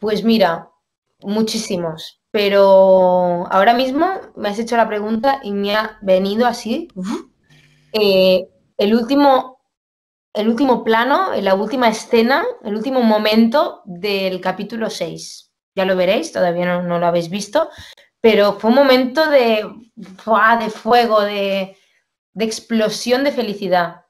Pues mira, muchísimos, pero ahora mismo me has hecho la pregunta y me ha venido así eh, el último el último plano, la última escena, el último momento del capítulo 6. Ya lo veréis, todavía no, lo habéis visto, pero fue un momento de, fuego, de explosión de felicidad.